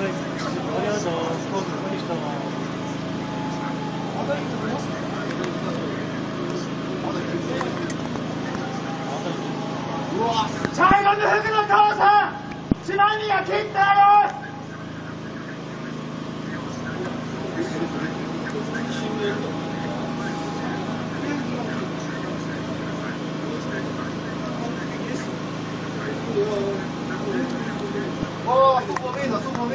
茶色の服の父さんつまみが切ったよああ、そこ見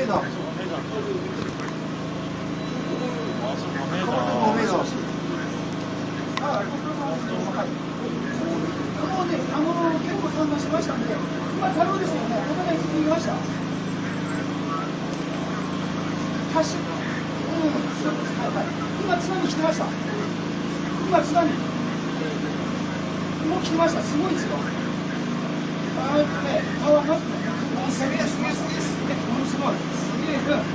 すはいはい。今、津波来てました。今、津波。もう来てました、すごいですよ。あーっとね、川が、すげえ、すげえ、すげえ、すげえ、すごい。すげえ。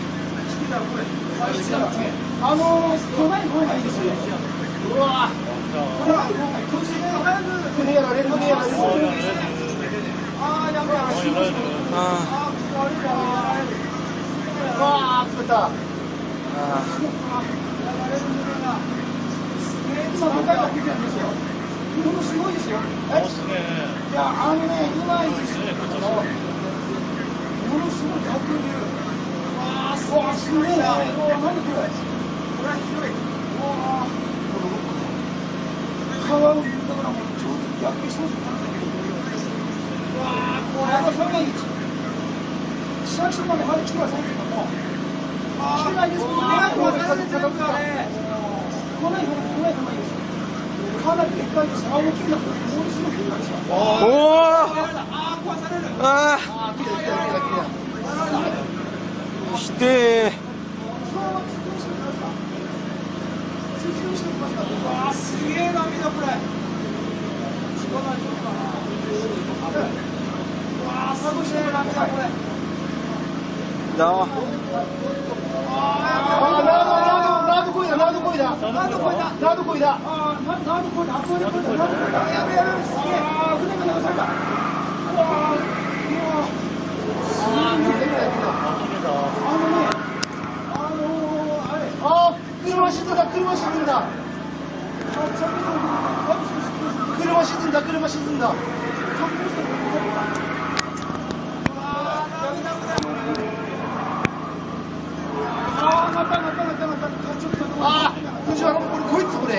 あ、のー、来ない方がいいですよ。うわぁ。これは、途中で、船やられる、船やられる。あー、やべえ、足元。あー、わー、た。今、向かいてるんですよ。すごいですよ。いや、あのね、今いいですよ。ものすごい。濁流。わあ、すごい、すごい。な。うわ何これ。これはひどい。うわ川を見るだからもうちょっと逆にしてますよ。うわあ、これは寒い。市役所までまだ来てませんけども。来てない。です。来てない。方がい。い。です。来ない。方がい。い。です。かなりでっかいです。あ、大きいな。ものすごくでかいですよ。おおあー、壊される。あああ、来た、来た、来た、来た。あ来てわあ、すげえ波だ、これ。つかないとかな。うわあ、すごい波だ、これ。だああ、ードこいだ。ナードこいだ。あー、なナードこいだ。あ、これこいだ。ナードこいだ。やべえ、やべえ、すげえ。あー、船が流された。うわあ、うわあ。すげえ。あ、切れた。あのね、あのー、あれ。ああ、車沈んだ、車沈んだ。あ、ちゃんと、あ、車沈んだ、車沈んだ。あー、藤原、これ、こいつ、これ。い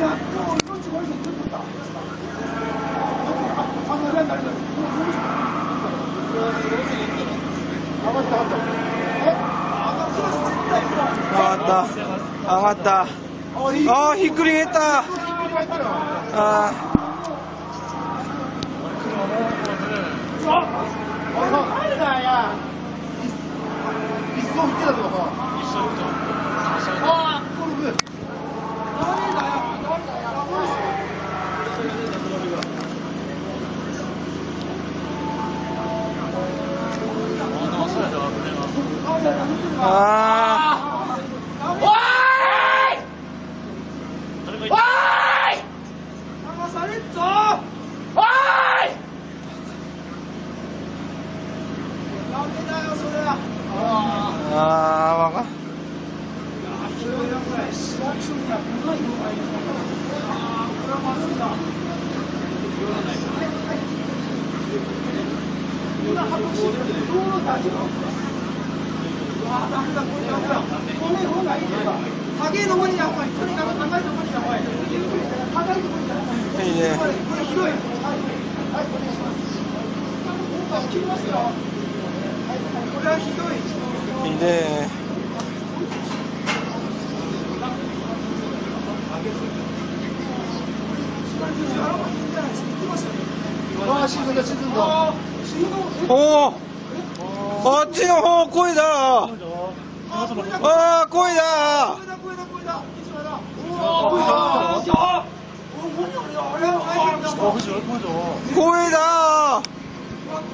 や、もう命これでちょっとだ。あ、った、上がった。上がった上がったあ。あーひっくり返った。ああ、あれ、なんだや。一層行ってたとかさ。一緒にと。ああ、ゴルフ。誰だよ、誰だよ。あ、でもそうやったわ、これは。あ、じゃあ、何するか。あおーい誰が言っおたーい流されっぞおーいダメだよ、それは。あーあーわかんあ、ひどいな、これ。市役所には来ない方がいいああ、これはまずいな。今、運ぶし、道路大丈夫うわあ、ダメだ、これダメだ。この方がいいですか。高いところにやっぱり、とにかく高いところにやっぱり。高いところにやっぱり。いいねこれ、い。はい、はい、お願いします。今回切りますよ。はい、これはひどい。いいねああ、沈んだ、沈んだ。あー死ぬのおお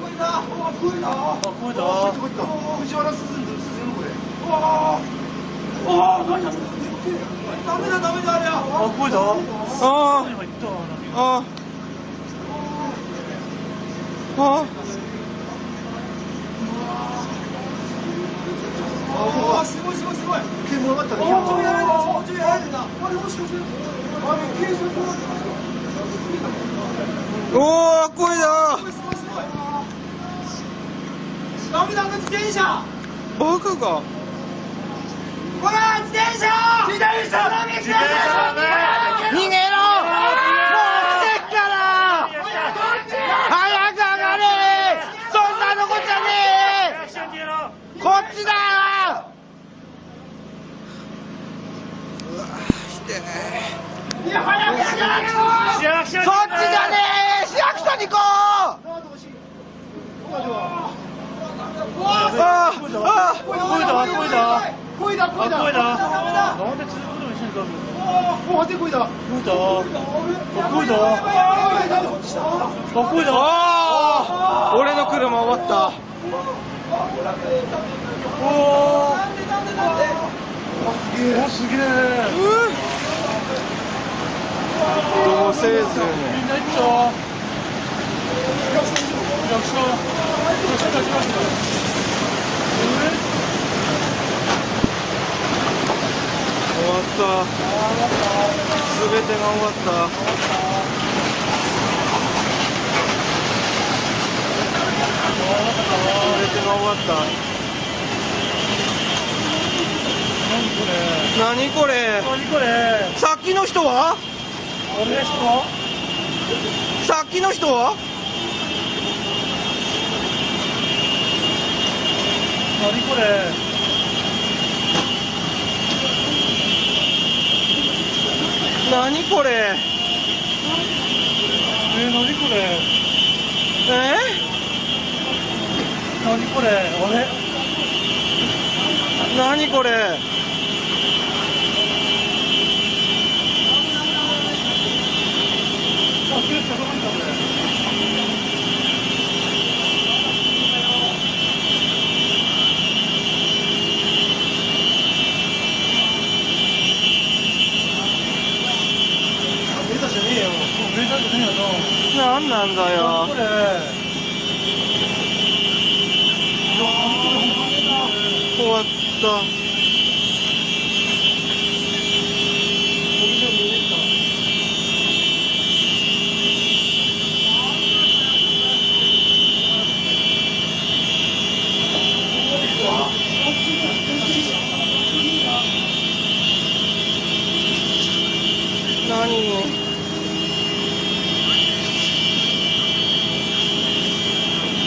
あっちの方声だあすごいすごいすごい。もうちょいやられたもうちょいやられた。あれもしかして。あれ警察。になってますよおーこいだ自転車バカかほら自転車！自転車！自転車逃げろ！もう来てっから！早く上がれ！そんなのこっちゃね！えこっちだよ！うわ来ていや早くやられろ市役所にそっちじゃねえ！市役所に行こうあああ声だ声だ声だ声だあ声だだなんで続くのにしてんだろうおお、手声だ。声だあ声だあ声だああ俺の車終わったおーなんでなんでなんでおすげえどうせずみんな行った終わった。全てが終わった。何これ？何これ？さっきの人は？さっきの人は？何これ？何これ？えー、何これ？え？何これ？あれ？何これあ来る人どこにいたこれ出たじゃねえよもう名産じゃねえよなんなんだよ。これ終わった何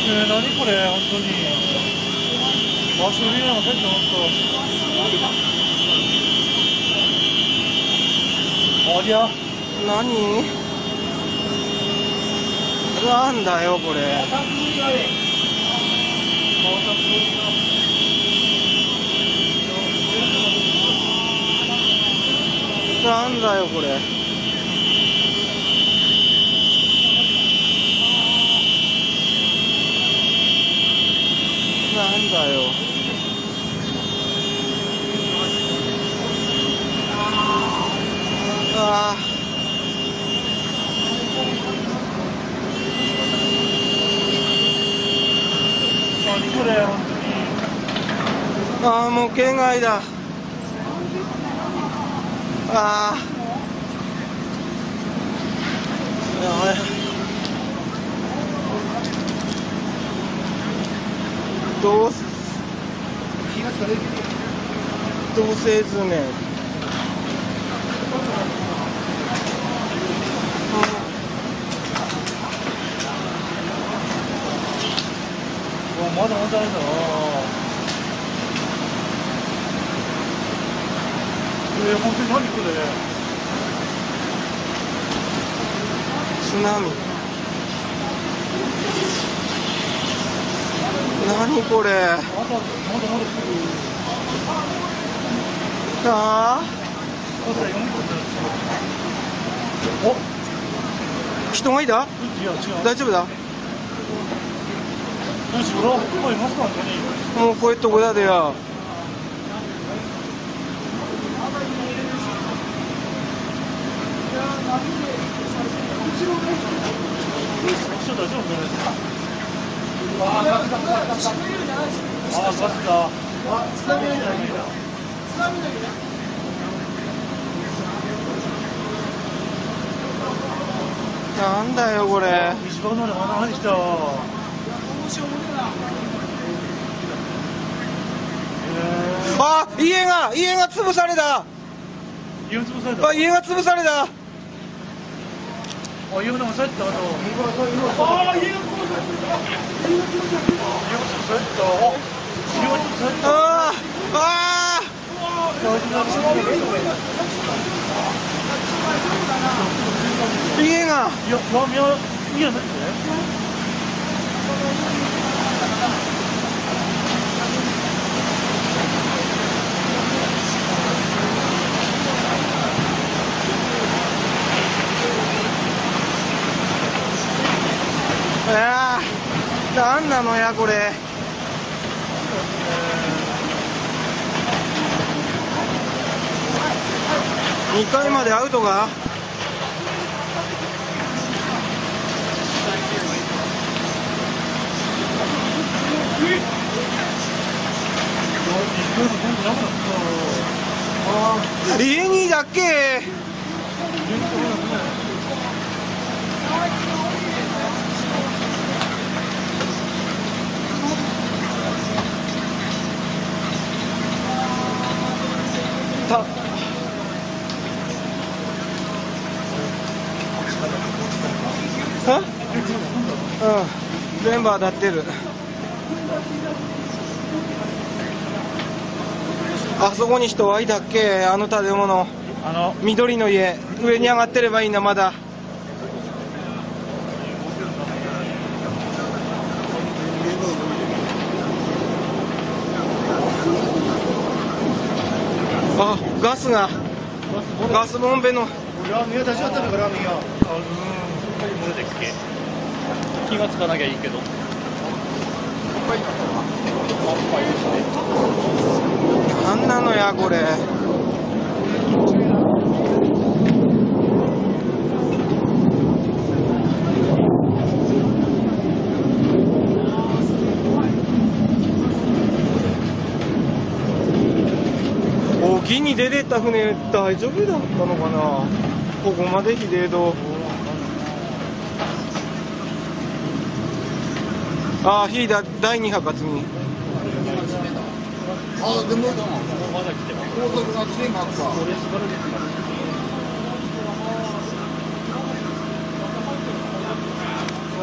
えー、何これ本当にあそれやん帰ってますかありゃ。何？なんだよこれ。なんだよこれ。なんだよああ何これ本当にああもう県外だ。ああやばいどうす同姓図面うわまだまだあるだなえー、本当に何これ。津波何これ。あお。人がいた？大丈夫だ？もうこういうとこだでよ一緒大丈夫かねああガスだああガスだあ、津波の湯だ、湯だ。津波の湯ねなんだよこれ。あ家が家が潰された。家が潰されたあ、家もされた、あの。ああ家がこうされてるあ家がこうされてる家もされた。あ、家もされた。あーあー家がいや、ラーメン屋、や、何こあーなのやこれ。2階までアウトが家にだっけた。あ？うん。全部当たってる。あそこに人はいたっけ？あの建物。あの、緑の家。上に上がってればいいんだまだあガスがガスボンベのラーメン屋出しちゃったのか、ラーメン屋。あ、うん。でっけ。気がつかなきゃいいけど。なんなのやこれ沖に出てった船大丈夫だったのかな？ここまでひでえとああひいだ第二波活にあ、でも、まだ来てます。高速が来てますか。これ、しばらく来てます。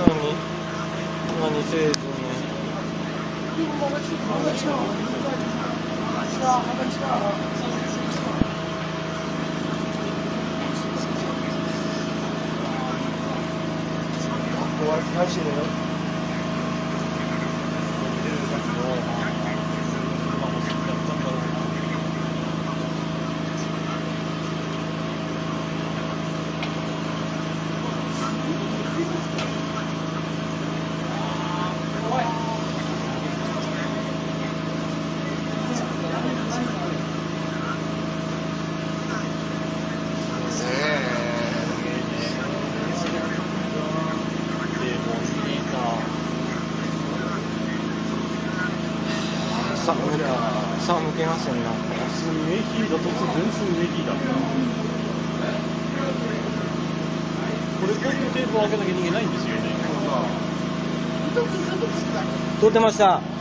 何？何せえずにここは返してるよ。ささあ抜けませんなすんげえ火だ、突然すんげえ火だ。これ、こういうテープを開けなきゃいけないんですよね。撮ってました